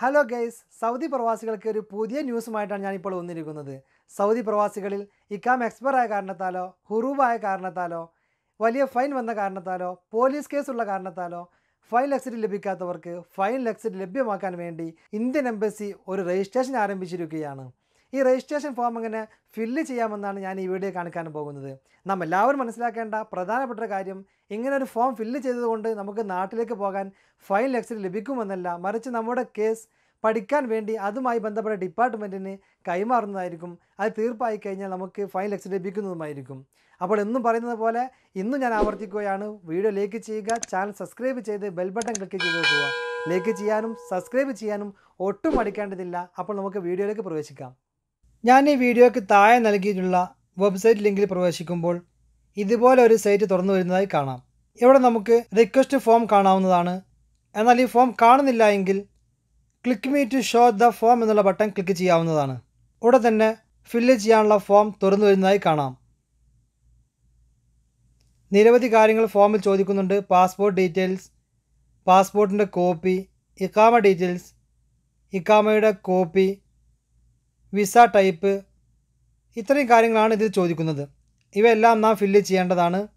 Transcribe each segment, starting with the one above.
Hello guys Saudi പ്രവാസികൾക്ക് ഒരു പുതിയ ന്യൂസുമായിട്ടാണ് ഞാനിപ്പോൾ വന്നിരിക്കുന്നത്. സൗദി പ്രവാസികളിൽ ഇക്കാം എക്സ്പയർ ആയ കാരണത്താലോ ഹുറൂബായ കാരണത്താലോ വലിയ ഫൈൻ വന്ന കാരണത്താലോ പോലീസ് കേസുള്ള കാരണത്താലോ ഫൈൻ എക്സിറ്റ് ലഭിക്കാത്തവർക്ക് ഫൈൻ എക്സിറ്റ് ലഭ്യമാക്കാൻ വേണ്ടി ഇന്ത്യൻ എംബസി ഒരു രജിസ്ട്രേഷൻ ആരംഭിച്ചിരിക്കുകയാണ്. ഈ രജിസ്ട്രേഷൻ ഫോം എങ്ങനെ ഫില്ല് ചെയ്യാമെന്നാണ് ഞാൻ ഈ വീഡിയോ കാണിക്കാൻ പോകുന്നത്. നാം എല്ലാവരും മനസ്സിലാക്കേണ്ട പ്രധാനപ്പെട്ട കാര്യം ഇങ്ങനെ ഒരു ഫോം ഫില്ല് ചെയ്തതുകൊണ്ട് നമുക്ക് നാട്ടിലേക്ക് പോകാൻ ഫൈൻ ലക്സറി ലഭിക്കുമെന്നല്ല മറിച്ച് നമ്മുടെ കേസ് പഠിക്കാൻ വേണ്ടി അതുമായി ബന്ധപ്പെട്ട ഡിപ്പാർട്ട്മെന്റിന് കൈമാറുന്നതായിരിക്കും. അത് തീർപ്പായി കഴിഞ്ഞാൽ നമുക്ക് ഫൈൻ ലെക്സ് ലഭിക്കുന്നതുമായിരിക്കും. അപ്പോൾ എന്നും പറയുന്നത് പോലെ ഇന്നും ഞാൻ ആവർത്തിക്കുകയാണ്. വീഡിയോ ലൈക്ക് ചെയ്യുക ചാനൽ സബ്സ്ക്രൈബ് ചെയ്ത് ബെൽ ബട്ടൺ ക്ലിക്ക് ചെയ്ത് നോക്കുക ലൈക്ക് ചെയ്യാനും സബ്സ്ക്രൈബ് ചെയ്യാനും ഒട്ടും മടിക്കേണ്ടതില്ല. അപ്പോൾ നമുക്ക് വീഡിയോയിലേക്ക് പ്രവേശിക്കാം. ഞാൻ ഈ വീഡിയോയ്ക്ക് താഴെ നൽകിയിട്ടുള്ള വെബ്സൈറ്റ് ലിങ്കിൽ പ്രവേശിക്കുമ്പോൾ ഇതുപോലെ ഒരു സൈറ്റ് തുറന്നു വരുന്നതായി കാണാം. ഇവിടെ നമുക്ക് റിക്വസ്റ്റ് ഫോം കാണാവുന്നതാണ്. എന്നാൽ ഈ ഫോം കാണുന്നില്ല എങ്കിൽ click me to show the form എന്നുള്ള ബട്ടൺ ക്ലിക്ക് ചെയ്യാവുന്നതാണ്. ഇവിടെ തന്നെ ഫില്ല് ചെയ്യാനുള്ള ഫോം തുറന്നു വരുന്നതായി കാണാം. നിരവധി കാര്യങ്ങൾ ഫോമിൽ ചോദിക്കുന്നുണ്ട്. പാസ്പോർട്ട് ഡീറ്റെയിൽസ് പാസ്പോർട്ടിന്റെ കോപ്പി ഇക്കാമ ഡീറ്റെയിൽസ് ഇക്കാമയുടെ കോപ്പി വിസ ടൈപ്പ് ഇത്രയും കാര്യങ്ങളാണ് ഇതിൽ ചോദിക്കുന്നത്. ഇവയെല്ലാം നാം ഫില്ല് ചെയ്യേണ്ടതാണ്.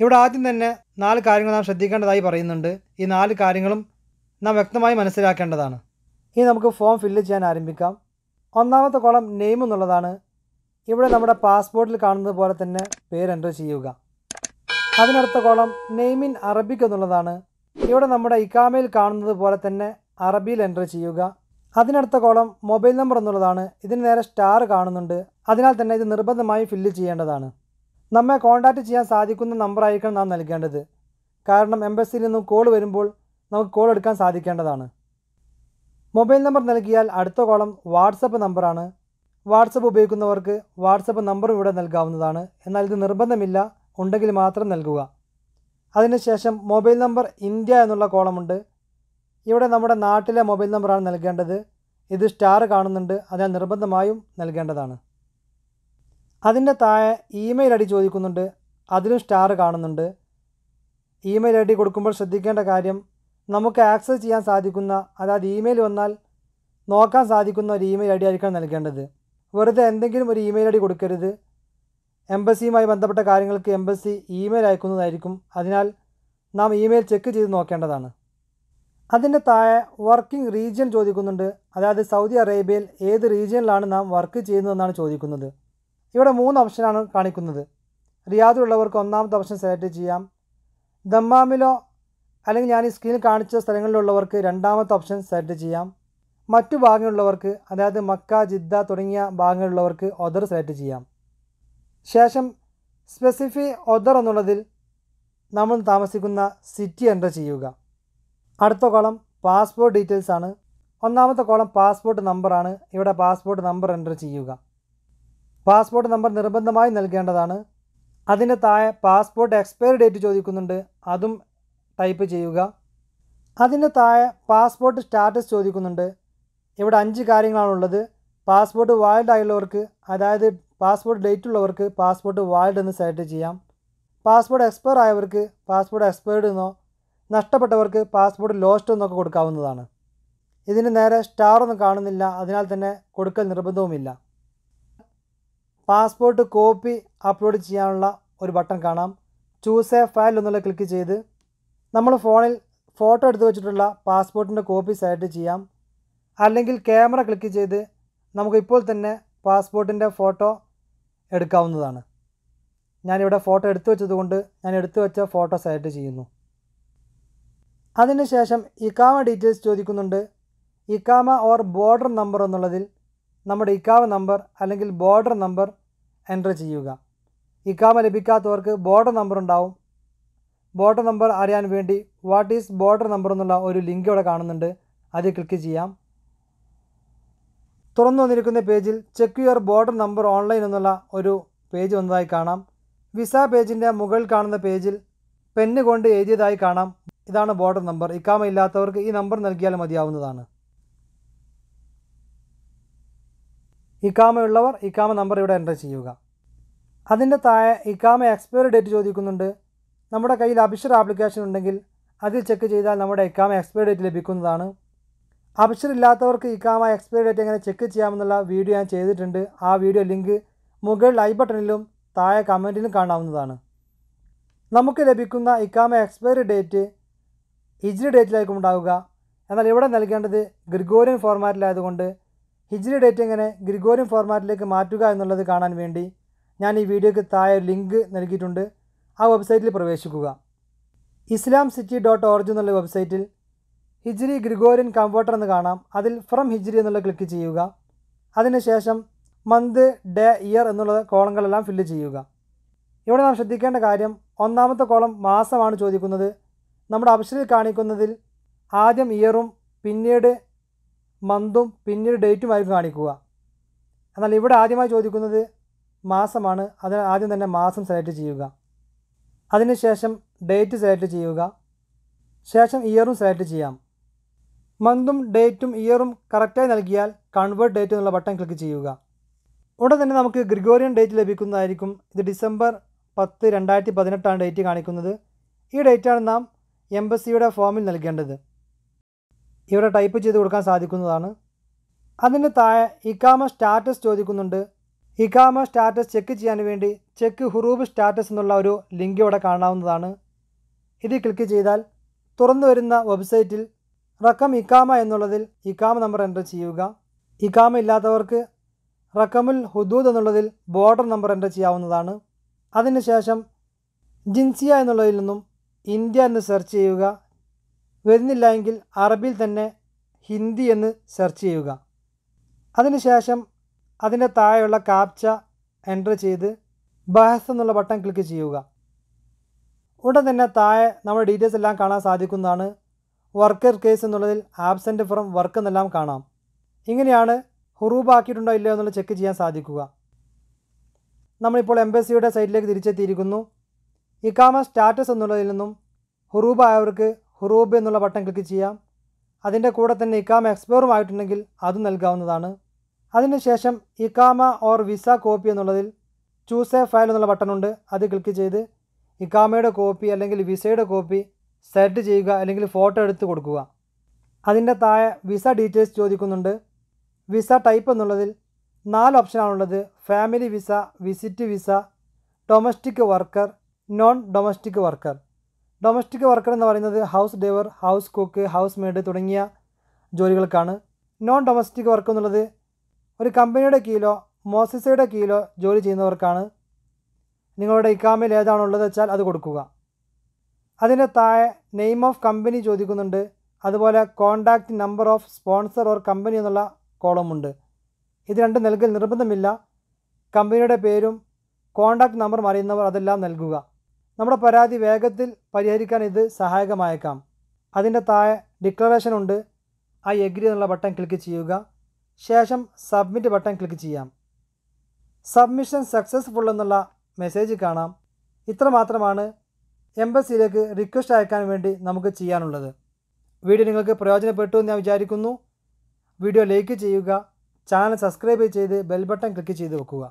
ഇവിടെ ആദ്യം തന്നെ നാല് കാര്യങ്ങൾ നാം ശ്രദ്ധിക്കേണ്ടതായി പറയുന്നുണ്ട്. ഈ നാല് കാര്യങ്ങളും നാം വ്യക്തമായി മനസ്സിലാക്കേണ്ടതാണ്. ഇനി നമുക്ക് ഫോം ഫില്ല് ചെയ്യാൻ ആരംഭിക്കാം. ഒന്നാമത്തെ കോളം നെയിം എന്നുള്ളതാണ്. ഇവിടെ നമ്മുടെ പാസ്പോർട്ടിൽ കാണുന്നത് പോലെ തന്നെ പേര് എന്റർ ചെയ്യുക. അതിനടുത്ത കോളം നെയിം ഇൻ അറബിക് എന്നുള്ളതാണ്. ഇവിടെ നമ്മുടെ ഇക്കാമയിൽ കാണുന്നത് പോലെ തന്നെ അറബിയിൽ എന്റർ ചെയ്യുക. അതിനടുത്ത കോളം മൊബൈൽ നമ്പർ എന്നുള്ളതാണ്. ഇതിന് നേരെ സ്റ്റാർ കാണുന്നുണ്ട്. അതിനാൽ തന്നെ ഇത് നിർബന്ധമായി ഫില്ല് ചെയ്യേണ്ടതാണ്. നമ്മെ കോൺടാക്റ്റ് ചെയ്യാൻ സാധിക്കുന്ന നമ്പറായിരിക്കണം നാം നൽകേണ്ടത്. കാരണം എംബസിയിൽ നിന്നും കോൾ വരുമ്പോൾ നമുക്ക് കോൾ എടുക്കാൻ സാധിക്കേണ്ടതാണ്. മൊബൈൽ നമ്പർ നൽകിയാൽ അടുത്ത കോളം വാട്സപ്പ് നമ്പറാണ്. വാട്സപ്പ് ഉപയോഗിക്കുന്നവർക്ക് വാട്സപ്പ് നമ്പറും ഇവിടെ നൽകാവുന്നതാണ്. എന്നാൽ ഇത് നിർബന്ധമില്ല. ഉണ്ടെങ്കിൽ മാത്രം നൽകുക. അതിനുശേഷം മൊബൈൽ നമ്പർ ഇന്ത്യ എന്നുള്ള കോളമുണ്ട്. ഇവിടെ നമ്മുടെ നാട്ടിലെ മൊബൈൽ നമ്പറാണ് നൽകേണ്ടത്. ഇത് സ്റ്റാർ കാണുന്നുണ്ട്. അതിനാൽ നിർബന്ധമായും നൽകേണ്ടതാണ്. അതിന്റെ താഴെ ഇമെയിൽ ഐ ഡി ചോദിക്കുന്നുണ്ട്. അതിലും സ്റ്റാർ കാണുന്നുണ്ട്. ഇമെയിൽ ഐ ഡി കൊടുക്കുമ്പോൾ ശ്രദ്ധിക്കേണ്ട കാര്യം നമുക്ക് ആക്സസ് ചെയ്യാൻ സാധിക്കുന്ന അതായത് ഇമെയിൽ വന്നാൽ നോക്കാൻ സാധിക്കുന്ന ഒരു ഇമെയിൽ ഐ ഡി ആയിരിക്കണം നൽകേണ്ടത്. വെറുതെ എന്തെങ്കിലും ഒരു ഇമെയിൽ ഐ ഡി കൊടുക്കരുത്. എംബസിയുമായി ബന്ധപ്പെട്ട കാര്യങ്ങൾക്ക് എംബസി ഇമെയിൽ അയക്കുന്നതായിരിക്കും. അതിനാൽ നാം ഇമെയിൽ ചെക്ക് ചെയ്ത് നോക്കേണ്ടതാണ്. അതിന്റെ താഴെ വർക്കിംഗ് റീജിയൻ ചോദിക്കുന്നുണ്ട്. അതായത് സൗദി അറേബ്യയിൽ ഏത് റീജിയനിലാണ് നാം വർക്ക് ചെയ്യുന്നതെന്നാണ് ചോദിക്കുന്നത്. ഇവിടെ മൂന്ന് ഓപ്ഷനാണ് കാണിക്കുന്നത്. റിയാദിലുള്ളവർക്ക് ഒന്നാമത്തെ ഓപ്ഷൻ സെലക്ട് ചെയ്യാം. ദമ്മാമിലോ അല്ലെങ്കിൽ ഞാൻ ഈ സ്ക്രീനിൽ കാണിച്ച സ്ഥലങ്ങളിലുള്ളവർക്ക് രണ്ടാമത്തെ ഓപ്ഷൻ സെലക്ട് ചെയ്യാം. മറ്റു ഭാഗങ്ങളിലുള്ളവർക്ക് അതായത് മക്ക ജിദ്ദ തുടങ്ങിയ ഭാഗങ്ങളിലുള്ളവർക്ക് ഒദർ സെലക്ട് ചെയ്യാം. ശേഷം സ്പെസിഫി ഒദർ എന്നുള്ളതിൽ നമ്മൾ താമസിക്കുന്ന സിറ്റി എന്റർ ചെയ്യുക. അടുത്ത കോളം പാസ്പോർട്ട് ഡീറ്റെയിൽസ് ആണ്. ഒന്നാമത്തെ കോളം പാസ്പോർട്ട് നമ്പറാണ് ഇവിടെ പാസ്പോർട്ട് നമ്പർ എന്റർ ചെയ്യുക. പാസ്പോർട്ട് നമ്പർ നിർബന്ധമായി നൽകേണ്ടതാണ്. അതിന്റെ താഴെ പാസ്പോർട്ട് എക്സ്പയറി ഡേറ്റ് ചോദിക്കുന്നുണ്ട്. അതും ടൈപ്പ് ചെയ്യുക. അതിന്റെ താഴെ പാസ്പോർട്ട് സ്റ്റാറ്റസ് ചോദിക്കുന്നുണ്ട്. ഇവിടെ അഞ്ച് കാര്യങ്ങളാണുള്ളത്. പാസ്പോർട്ട് വാലിഡ് ആയുള്ളവർക്ക് അതായത് പാസ്പോർട്ട് ഡേറ്റ് ഉള്ളവർക്ക് പാസ്പോർട്ട് വാലിഡ് എന്ന് സെലക്ട് ചെയ്യാം. പാസ്പോർട്ട് എക്സ്പയർ ആയവർക്ക് പാസ്പോർട്ട് എക്സ്പയർഡ് എന്നോ നഷ്ടപ്പെട്ടവർക്ക് പാസ്പോർട്ട് ലോസ്റ്റ് എന്നൊക്കെ കൊടുക്കാവുന്നതാണ്. ഇതിന് നേരെ സ്റ്റാർ ഒന്നും കാണുന്നില്ല. അതിനാൽ തന്നെ കൊടുക്കൽ നിർബന്ധവുമില്ല. പാസ്പോർട്ട് കോപ്പി അപ്ലോഡ് ചെയ്യാനുള്ള ഒരു ബട്ടൺ കാണാം. ചൂസ് എ ഫയൽ എന്നുള്ള ക്ലിക്ക് ചെയ്ത് നമ്മൾ ഫോണിൽ ഫോട്ടോ എടുത്ത് വെച്ചിട്ടുള്ള പാസ്പോർട്ടിന്റെ കോപ്പി സെലക്ട് ചെയ്യാം. അല്ലെങ്കിൽ ക്യാമറ ക്ലിക്ക് ചെയ്ത് നമുക്ക് ഇപ്പോൾ തന്നെ പാസ്പോർട്ടിന്റെ ഫോട്ടോ എടുക്കാവുന്നതാണ്. ഞാനിവിടെ ഫോട്ടോ എടുത്തു വെച്ചതുകൊണ്ട് ഞാൻ എടുത്തു വെച്ച ഫോട്ടോ സെലക്ട് ചെയ്യുന്നു. അതിനുശേഷം ഇക്കാമ ഡീറ്റെയിൽസ് ചോദിക്കുന്നുണ്ട്. ഇക്കാമ ഓർ ബോർഡർ നമ്പർ എന്നുള്ളതിൽ നമ്മുടെ ഇക്കാമ നമ്പർ അല്ലെങ്കിൽ ബോർഡർ നമ്പർ എന്റർ ചെയ്യുക. ഇക്കാമ ലഭിക്കാത്തവർക്ക് ബോർഡർ നമ്പർ ഉണ്ടാവും. ബോർഡർ നമ്പർ അറിയാൻ വേണ്ടി വാട്ട് ഈസ് ബോർഡർ നമ്പർ എന്നുള്ള ഒരു ലിങ്ക് ഇവിടെ കാണുന്നുണ്ട്. അത് ക്ലിക്ക് ചെയ്യാം. തുറന്നു വന്നിരിക്കുന്ന പേജിൽ check your border number online എന്നുള്ള ഒരു പേജ് വന്നതായി കാണാം. വിസ പേജിന്റെ മുകളിൽ കാണുന്ന പേജിൽ പെന്ന് കൊണ്ട് എഴുതിയതായി കാണാം. ഇതാണ് ബോർഡർ നമ്പർ ഇക്കാമ ഇല്ലാത്തവർക്ക് ഈ നമ്പർ നൽകിയാൽ മതിയാവുന്നതാണ്. ഇക്കാമയുള്ളവർ ഇക്കാമ നമ്പർ ഇവിടെ എന്റർ ചെയ്യുക. അതിന്റെ താഴെ ഇക്കാമ എക്സ്പയറി ഡേറ്റ് ചോദിക്കുന്നുണ്ട്. നമ്മുടെ കയ്യിൽ അഭിഷർ ആപ്ലിക്കേഷൻ ഉണ്ടെങ്കിൽ അതിൽ ചെക്ക് ചെയ്താൽ നമ്മുടെ ഇക്കാമ എക്സ്പയറി ഡേറ്റ് ലഭിക്കുന്നതാണ്. അഭിഷർ ഇല്ലാത്തവർക്ക് ഇക്കാമ എക്സ്പയറി ഡേറ്റ് എങ്ങനെ ചെക്ക് ചെയ്യാമെന്നുള്ള വീഡിയോ ഞാൻ ചെയ്തിട്ടുണ്ട്. ആ വീഡിയോ ലിങ്ക് മുകളിൽ ഐ ബട്ടണിലും താഴെ കമന്റിലും കാണാവുന്നതാണ്. നമുക്ക് ലഭിക്കുന്ന ഇക്കാമ എക്സ്പയറി ഡേറ്റ് ഹിജ്രി ഡേറ്റിലായിരിക്കും ഉണ്ടാവുക. എന്നാൽ ഇവിടെ നൽകേണ്ടത് ഗ്രിഗോറിയൻ ഫോർമാറ്റിലായതുകൊണ്ട് ഹിജ്രി ഡേറ്റ് എങ്ങനെ ഗ്രിഗോറിയൻ ഫോർമാറ്റിലേക്ക് മാറ്റുക എന്നുള്ളത് കാണാൻ വേണ്ടി ഞാൻ ഈ വീഡിയോയ്ക്ക് താഴെ ലിങ്ക് നൽകിയിട്ടുണ്ട്. ആ വെബ്സൈറ്റിൽ പ്രവേശിക്കുക. ഇസ്ലാം സിറ്റി ഡോട്ട് ഓർജ് എന്നുള്ള വെബ്സൈറ്റിൽ ഹിജ്രി ഗ്രിഗോറിയൻ കംഫർട്ടർ എന്ന് കാണാം. അതിൽ ഫ്രം ഹിജ്രി എന്നുള്ള ക്ലിക്ക് ചെയ്യുക. അതിനുശേഷം മന്ത് ഡേ ഇയർ എന്നുള്ള കോളങ്ങളെല്ലാം ഫില്ല് ചെയ്യുക. ഇവിടെ നാം ശ്രദ്ധിക്കേണ്ട കാര്യം ഒന്നാമത്തെ കോളം മാസമാണ് ചോദിക്കുന്നത്. നമ്മുടെ ഓപ്ഷനിൽ കാണിക്കുന്നതിൽ ആദ്യം ഇയറും പിന്നീട് മന്തും പിന്നീട് ഡേറ്റുമായിരിക്കും കാണിക്കുക. എന്നാൽ ഇവിടെ ആദ്യമായി ചോദിക്കുന്നത് മാസമാണ്. അതിന് ആദ്യം തന്നെ മാസം സെലക്ട് ചെയ്യുക. അതിനുശേഷം ഡേറ്റ് സെലക്ട് ചെയ്യുക. ശേഷം ഇയറും സെലക്ട് ചെയ്യാം. മന്തും ഡേറ്റും ഇയറും കറക്റ്റായി നൽകിയാൽ കൺവേർട്ട് ഡേറ്റ് എന്നുള്ള ബട്ടൺ ക്ലിക്ക് ചെയ്യുക. ഉടൻ തന്നെ നമുക്ക് ഗ്രിഗോറിയൻ ഡേറ്റ് ലഭിക്കുന്നതായിരിക്കും. ഇത് ഡിസംബർ പത്ത് രണ്ടായിരത്തി പതിനെട്ടാണ് ഡേറ്റ് കാണിക്കുന്നത്. ഈ ഡേറ്റാണ് നാം എംബസിയുടെ ഫോമിൽ നൽകേണ്ടത്. ഇവിടെ ടൈപ്പ് ചെയ്ത് കൊടുക്കാൻ സാധിക്കുന്നതാണ്. അതിന് താഴെ ഇക്കാമ സ്റ്റാറ്റസ് ചോദിക്കുന്നുണ്ട്. ഇക്കാമ സ്റ്റാറ്റസ് ചെക്ക് ചെയ്യാൻ വേണ്ടി ചെക്ക് ഹുറൂബ് സ്റ്റാറ്റസ് എന്നുള്ള ഒരു ലിങ്ക് ഇവിടെ കാണാവുന്നതാണ്. ഇത് ക്ലിക്ക് ചെയ്താൽ തുറന്നു വരുന്ന വെബ്സൈറ്റിൽ റക്കം ഇക്കാമ എന്നുള്ളതിൽ ഇക്കാമ നമ്പർ എന്റർ ചെയ്യുക. ഇക്കാമ ഇല്ലാത്തവർക്ക് റക്കമുൽ ഹുദൂദ് എന്നുള്ളതിൽ ബോർഡർ നമ്പർ എന്റർ ചെയ്യാവുന്നതാണ്. അതിനുശേഷം ജിൻസിയ എന്നുള്ളതിൽ നിന്നും ഇന്ത്യ എന്ന് സെർച്ച് ചെയ്യുക. വരുന്നില്ല എങ്കിൽ അറബിയിൽ തന്നെ ഹിന്ദി എന്ന് സെർച്ച് ചെയ്യുക. അതിനുശേഷം അതിന്റെ താഴെയുള്ള കാപ്ച എന്റർ ചെയ്ത് ബഹസ് എന്നുള്ള ബട്ടൺ ക്ലിക്ക് ചെയ്യുക. ഉടൻ തന്നെ താഴെ നമ്മുടെ ഡീറ്റെയിൽസ് എല്ലാം കാണാൻ സാധിക്കുന്നതാണ്. വർക്കർ കേസ് എന്നുള്ളതിൽ ആബ്സെന്റ് ഫ്രം വർക്ക് എന്നെല്ലാം കാണാം. ഇങ്ങനെയാണ് ഹുറൂബ് ആക്കിയിട്ടുണ്ടോ ഇല്ലയോ എന്നുള്ളത് ചെക്ക് ചെയ്യാൻ സാധിക്കുക. നമ്മളിപ്പോൾ എംബസിയുടെ സൈറ്റിലേക്ക് തിരിച്ചെത്തിയിരിക്കുന്നു. ഇക്കാമ സ്റ്റാറ്റസ് എന്നുള്ളതിൽ നിന്നും ഹുറൂബ് ആയവർക്ക് ഹുറൂബ് എന്നുള്ള ബട്ടൺ ക്ലിക്ക് ചെയ്യാം. അതിന്റെ കൂടെ തന്നെ ഇക്കാമ എക്സ്പ്ലോറും ആയിട്ടുണ്ടെങ്കിൽ അതും നൽകാവുന്നതാണ്. അതിനുശേഷം ഇക്കാമ ഓർ വിസ കോപ്പി എന്നുള്ളതിൽ ചൂസ് എ ഫയൽ എന്നുള്ള ബട്ടണുണ്ട് അത് ക്ലിക്ക് ചെയ്ത് ഇക്കാമയുടെ കോപ്പി അല്ലെങ്കിൽ വിസയുടെ കോപ്പി സെലക്ട് ചെയ്യുക അല്ലെങ്കിൽ ഫോട്ടോ എടുത്ത് കൊടുക്കുക. അതിന്റെ താഴെ വിസ ഡീറ്റെയിൽസ് ചോദിക്കുന്നുണ്ട്. വിസ ടൈപ്പ് എന്നുള്ളതിൽ നാല് ഓപ്ഷനാണുള്ളത്. Family visa visit visa domestic worker non domestic worker domestic worker എന്ന് പറയുന്നത് house driver house cook house maid തുടങ്ങിയ ജോലികൾക്കാണ്. നോൺ ഡൊമസ്റ്റിക് വർക്ക് എന്നുള്ളത് ഒരു കമ്പനിയുടെ കീഴിലോ മോസിസയുടെ കീഴിലോ ജോലി ചെയ്യുന്നവർക്കാണ്. നിങ്ങളുടെ ഇക്കാമിൽ ഏതാണുള്ളത് വെച്ചാൽ അത് കൊടുക്കുക. അതിന്റെ താഴെ നെയിം ഓഫ് കമ്പനി ചോദിക്കുന്നുണ്ട്. അതുപോലെ contact number of sponsor or company എന്നുള്ള കോളമുണ്ട് ഇത് രണ്ടും നൽകൽ നിർബന്ധമില്ല. കമ്പനിയുടെ പേരും കോണ്ടാക്റ്റ് നമ്പറും അറിയുന്നവർ അതെല്ലാം നൽകുക. നമ്മുടെ പരാതി വേഗത്തിൽ പരിഹരിക്കാൻ ഇത് സഹായകമായേക്കാം. അതിന്റെ താഴെ ഡിക്ലറേഷൻ ഉണ്ട്. ഐ എഗ്രി എന്നുള്ള ബട്ടൺ ക്ലിക്ക് ചെയ്യുക. ശേഷം സബ്മിറ്റ് ബട്ടൺ ക്ലിക്ക് ചെയ്യാം. സബ്മിഷൻ സക്സസ്ഫുൾ എന്നുള്ള മെസ്സേജ് കാണാം. ഇത്ര മാത്രമാണ് എംബസിയിലേക്ക് റിക്വസ്റ്റ് അയക്കാൻ വേണ്ടി നമുക്ക് ചെയ്യാനുള്ളത്. വീഡിയോ നിങ്ങൾക്ക് പ്രയോജനപ്പെട്ടു എന്ന് ഞാൻ വിചാരിക്കുന്നു. വീഡിയോ ലൈക്ക് ചെയ്യുക. ചാനൽ സബ്സ്ക്രൈബ് ചെയ്ത് ബെൽ ബട്ടൺ ക്ലിക്ക് ചെയ്ത് വെക്കുക.